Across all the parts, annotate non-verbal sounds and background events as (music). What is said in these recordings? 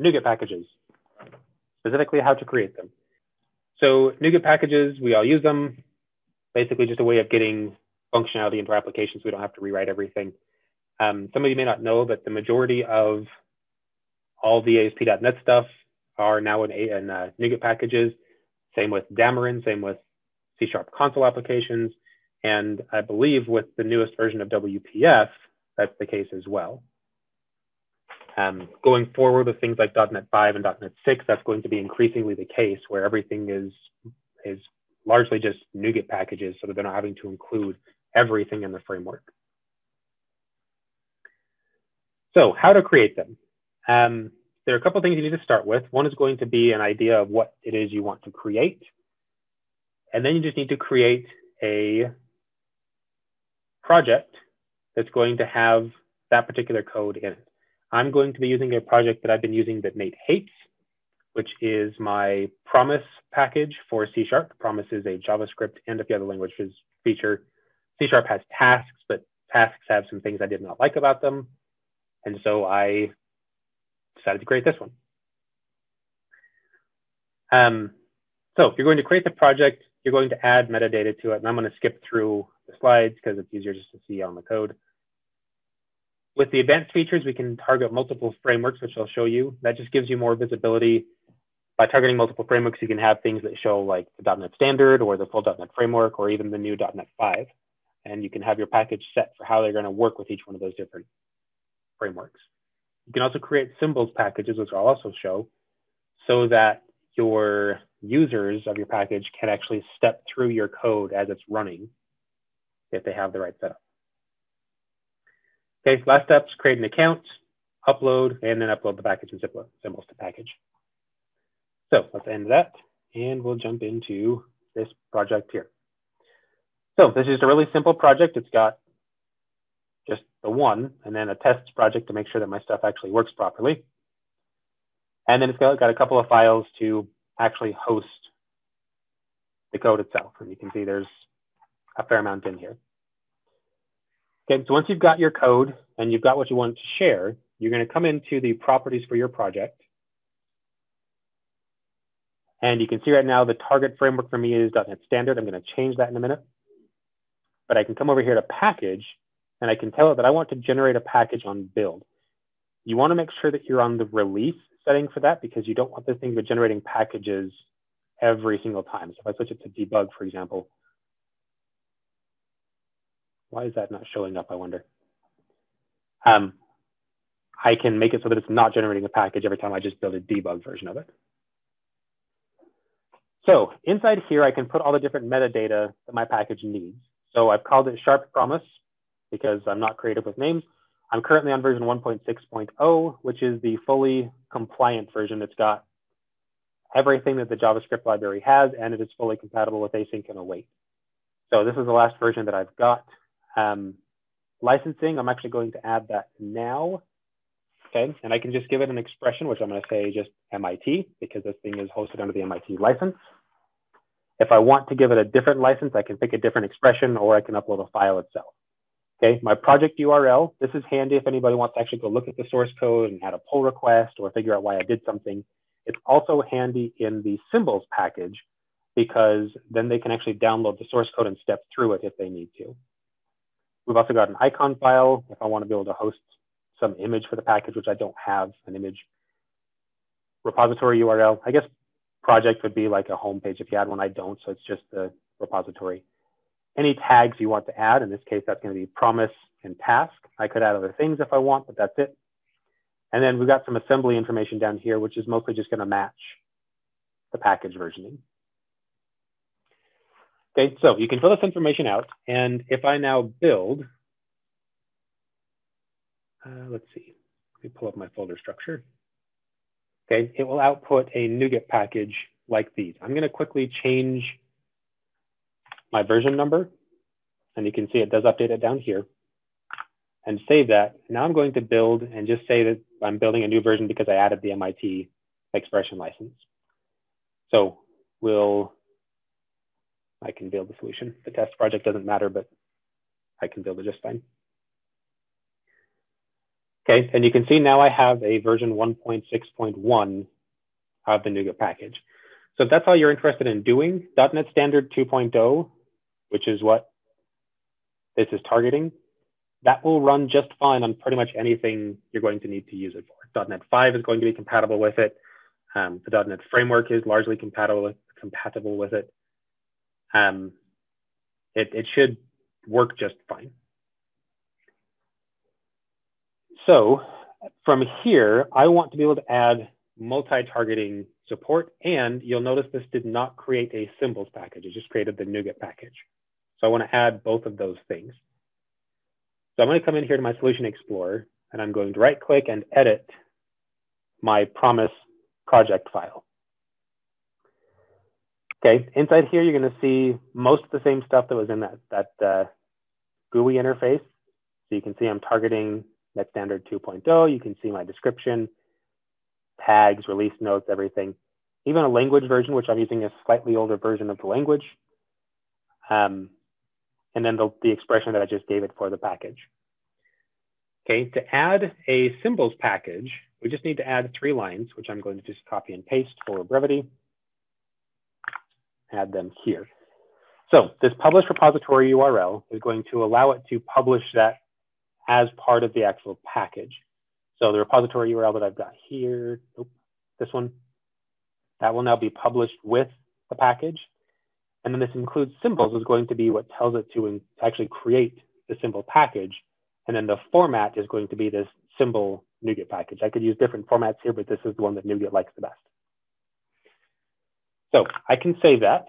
NuGet packages, specifically how to create them. So NuGet packages, we all use them. Basically just a way of getting functionality into our applications. We don't have to rewrite everything. Um, some of you may not know, but the majority of all the ASP.NET stuff are now in, in uh, NuGet packages. Same with Xamarin, same with C Sharp console applications. And I believe with the newest version of WPF, that's the case as well. Um, going forward with things like .NET 5 and .NET 6, that's going to be increasingly the case where everything is, is largely just NuGet packages so that they're not having to include everything in the framework. So how to create them. Um, there are a couple things you need to start with. One is going to be an idea of what it is you want to create. And then you just need to create a project that's going to have that particular code in it. I'm going to be using a project that I've been using that Nate hates, which is my promise package for C Sharp. Promise is a JavaScript and a few other languages feature. C Sharp has tasks, but tasks have some things I did not like about them. And so I decided to create this one. Um, so if you're going to create the project, you're going to add metadata to it, and I'm going to skip through the slides because it's easier just to see on the code. With the advanced features, we can target multiple frameworks, which I'll show you. That just gives you more visibility. By targeting multiple frameworks, you can have things that show like the .NET Standard or the full .NET Framework or even the new .NET 5. And you can have your package set for how they're going to work with each one of those different frameworks. You can also create symbols packages, which I'll also show, so that your users of your package can actually step through your code as it's running if they have the right setup. Okay, last steps, create an account, upload, and then upload the package and symbols to package. So let's end that, and we'll jump into this project here. So this is a really simple project. It's got just the one, and then a test project to make sure that my stuff actually works properly. And then it's got, got a couple of files to actually host the code itself. And you can see there's a fair amount in here. Okay, so once you've got your code and you've got what you want to share, you're going to come into the properties for your project. And you can see right now the target framework for me is .NET Standard. I'm going to change that in a minute. But I can come over here to package and I can tell it that I want to generate a package on build. You want to make sure that you're on the release setting for that because you don't want this thing to be generating packages every single time. So if I switch it to debug, for example, why is that not showing up, I wonder? Um, I can make it so that it's not generating a package every time I just build a debug version of it. So inside here, I can put all the different metadata that my package needs. So I've called it Sharp Promise because I'm not creative with names. I'm currently on version 1.6.0, which is the fully compliant version. It's got everything that the JavaScript library has, and it is fully compatible with async and await. So this is the last version that I've got. Um, licensing, I'm actually going to add that now. Okay, and I can just give it an expression, which I'm going to say just MIT, because this thing is hosted under the MIT license. If I want to give it a different license, I can pick a different expression, or I can upload a file itself. Okay, my project URL, this is handy if anybody wants to actually go look at the source code and add a pull request or figure out why I did something. It's also handy in the symbols package because then they can actually download the source code and step through it if they need to. We've also got an icon file if I want to be able to host some image for the package, which I don't have an image. Repository URL, I guess project would be like a home page if you had one. I don't, so it's just the repository any tags you want to add. In this case, that's going to be promise and task. I could add other things if I want, but that's it. And then we've got some assembly information down here, which is mostly just going to match the package versioning. Okay, so you can fill this information out. And if I now build, uh, let's see, let me pull up my folder structure. Okay, it will output a NuGet package like these. I'm going to quickly change my version number, and you can see it does update it down here, and save that. Now I'm going to build and just say that I'm building a new version because I added the MIT expression license. So we'll, I can build the solution. The test project doesn't matter, but I can build it just fine. Okay, and you can see now I have a version 1.6.1 of the NuGet package. So if that's all you're interested in doing, .NET Standard 2.0, which is what this is targeting, that will run just fine on pretty much anything you're going to need to use it for. .NET 5 is going to be compatible with it. Um, the .NET framework is largely compatible with, compatible with it. Um, it. It should work just fine. So from here, I want to be able to add multi-targeting support, and you'll notice this did not create a symbols package. It just created the NuGet package. So I want to add both of those things. So I'm going to come in here to my Solution Explorer, and I'm going to right click and edit my promise project file. Okay, inside here, you're going to see most of the same stuff that was in that, that uh, GUI interface. So you can see I'm targeting Net Standard 2.0. You can see my description, tags, release notes, everything. Even a language version, which I'm using a slightly older version of the language. Um, and then the, the expression that I just gave it for the package. Okay, to add a symbols package, we just need to add three lines, which I'm going to just copy and paste for brevity. Add them here. So this publish repository URL is going to allow it to publish that as part of the actual package. So the repository URL that I've got here, nope, this one, that will now be published with the package. And then this includes symbols is going to be what tells it to actually create the symbol package. And then the format is going to be this symbol NuGet package. I could use different formats here, but this is the one that NuGet likes the best. So I can save that.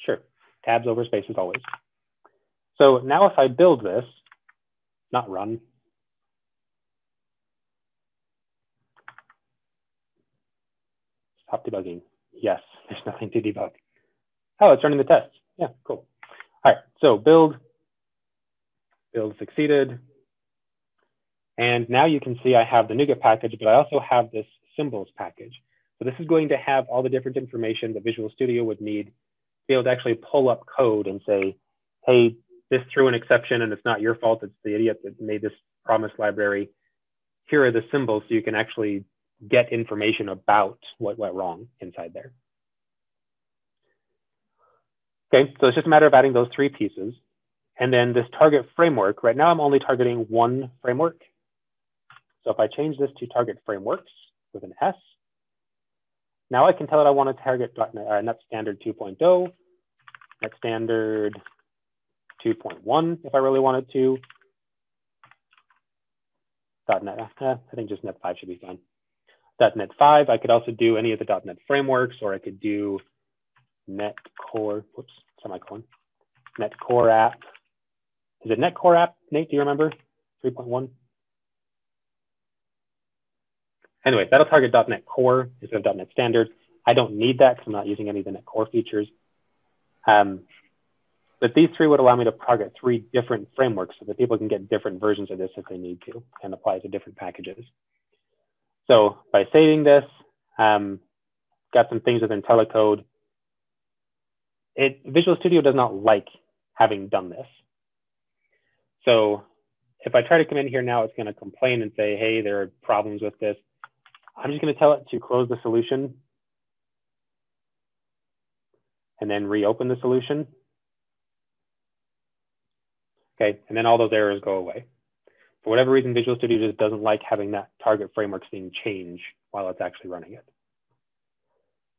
Sure, tabs over spaces always. So now if I build this, not run, stop debugging. Yes, (laughs) there's nothing to debug. Oh, it's running the test. Yeah, cool. All right, so build, build succeeded. And now you can see I have the NuGet package, but I also have this symbols package. So this is going to have all the different information that Visual Studio would need to be able to actually pull up code and say, hey, this threw an exception and it's not your fault, it's the idiot that made this promise library. Here are the symbols so you can actually get information about what went wrong inside there. Okay, so it's just a matter of adding those three pieces. And then this target framework, right now I'm only targeting one framework. So if I change this to target frameworks with an S, now I can tell it I want to target .NET, uh, Net Standard 2.0, Net Standard 2.1 if I really wanted to. .NET, eh, I think just Net 5 should be fine. .NET 5, I could also do any of the .NET frameworks, or I could do Net Core, whoops, semicolon, Net Core app. Is it Net Core app, Nate, do you remember? 3.1? Anyway, that'll target .NET Core instead of .NET Standard. I don't need that because I'm not using any of the .NET Core features. Um, but these three would allow me to target three different frameworks so that people can get different versions of this if they need to and apply to different packages. So by saving this, um, got some things with IntelliCode. It, Visual Studio does not like having done this. So if I try to come in here now, it's going to complain and say, hey, there are problems with this. I'm just going to tell it to close the solution and then reopen the solution. Okay, and then all those errors go away. For whatever reason, Visual Studio just doesn't like having that target framework scene change while it's actually running it.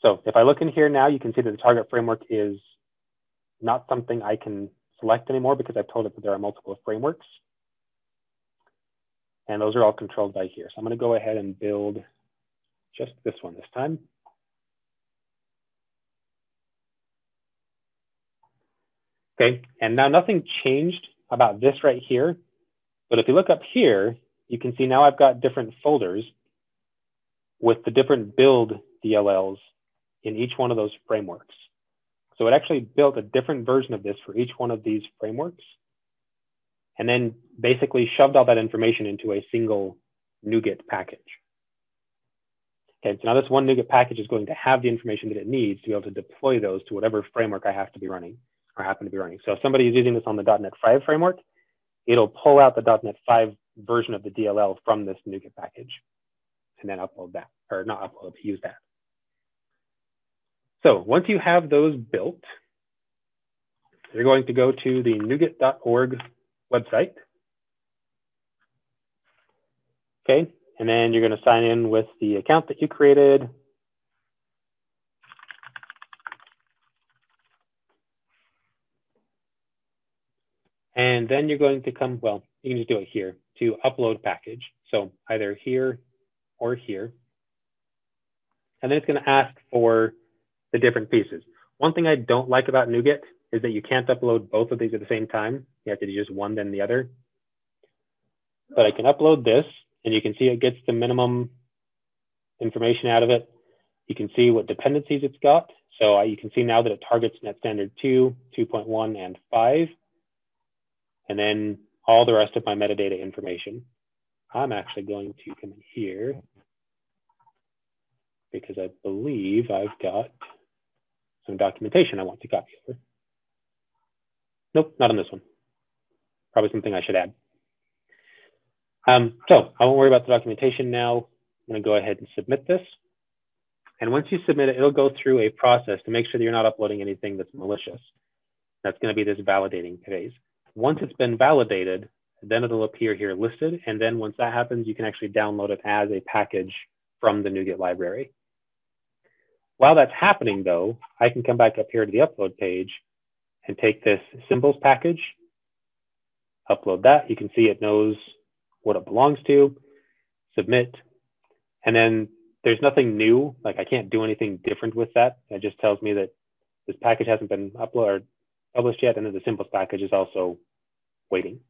So if I look in here now, you can see that the target framework is not something I can select anymore because I've told it that there are multiple frameworks. And those are all controlled by here. So I'm going to go ahead and build just this one this time. Okay, and now nothing changed about this right here. But if you look up here, you can see now I've got different folders with the different build DLLs in each one of those frameworks. So it actually built a different version of this for each one of these frameworks and then basically shoved all that information into a single NuGet package. Okay, so now this one NuGet package is going to have the information that it needs to be able to deploy those to whatever framework I have to be running or happen to be running. So if somebody is using this on the .NET 5 framework, it'll pull out the .NET 5 version of the DLL from this NuGet package and then upload that, or not upload, use that. So once you have those built, you're going to go to the NuGet.org website. Okay, and then you're going to sign in with the account that you created. And then you're going to come, well, you can just do it here to upload package. So either here or here. And then it's going to ask for the different pieces. One thing I don't like about NuGet is that you can't upload both of these at the same time. You have to do just one, then the other. But I can upload this and you can see it gets the minimum information out of it. You can see what dependencies it's got. So you can see now that it targets net standard 2, 2.1, and 5. And then all the rest of my metadata information. I'm actually going to come in here because I believe I've got some documentation I want to copy over. Nope, not on this one. Probably something I should add. Um, so I won't worry about the documentation now. I'm gonna go ahead and submit this. And once you submit it, it'll go through a process to make sure that you're not uploading anything that's malicious. That's gonna be this validating phase. Once it's been validated, then it'll appear here listed. And then once that happens, you can actually download it as a package from the NuGet library. While that's happening though, I can come back up here to the upload page and take this symbols package, upload that. You can see it knows what it belongs to, submit, and then there's nothing new. Like I can't do anything different with that. It just tells me that this package hasn't been uploaded published yet, and then the symbols package is also waiting.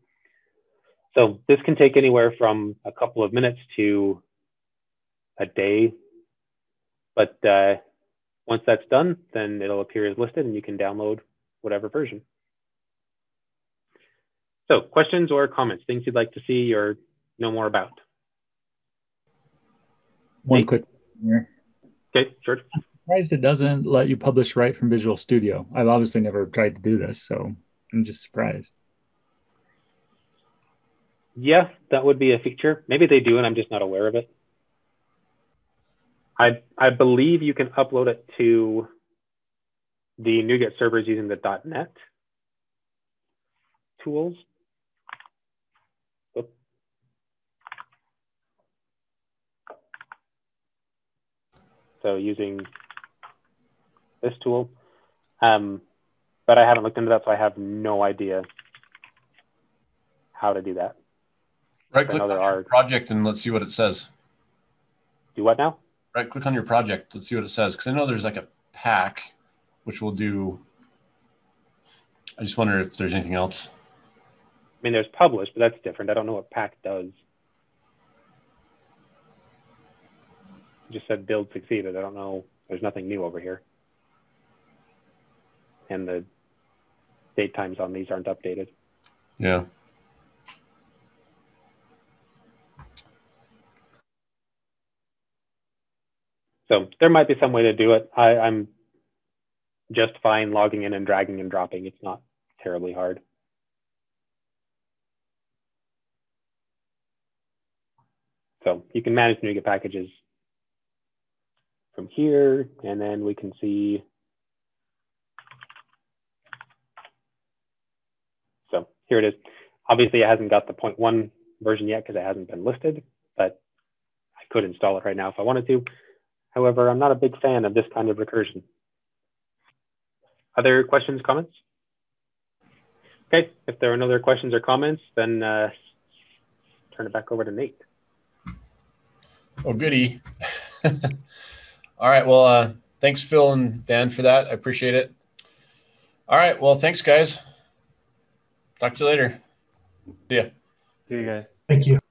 So this can take anywhere from a couple of minutes to a day. But uh, once that's done, then it'll appear as listed and you can download whatever version. So questions or comments, things you'd like to see or know more about? One hey. quick here. Okay, sure. I'm surprised it doesn't let you publish right from Visual Studio. I've obviously never tried to do this, so I'm just surprised. Yeah, that would be a feature. Maybe they do, and I'm just not aware of it. I I believe you can upload it to the NuGet servers using the .NET tools. So using this tool, um, but I haven't looked into that, so I have no idea how to do that. Right click on your are... project and let's see what it says. Do what now? Right click on your project. Let's see what it says. Because I know there's like a pack, which will do. I just wonder if there's anything else. I mean, there's published, but that's different. I don't know what pack does. It just said build succeeded. I don't know. There's nothing new over here. And the date times on these aren't updated. Yeah. So there might be some way to do it. I, I'm just fine logging in and dragging and dropping. It's not terribly hard. So you can manage NuGet packages from here, and then we can see. So here it is. Obviously, it hasn't got the 0.1 version yet because it hasn't been listed, but I could install it right now if I wanted to. However, I'm not a big fan of this kind of recursion. Other questions, comments? Okay, if there are no other questions or comments, then uh, turn it back over to Nate. Oh, goody. (laughs) All right, well, uh, thanks, Phil and Dan, for that. I appreciate it. All right, well, thanks, guys. Talk to you later. See ya. See you guys. Thank you.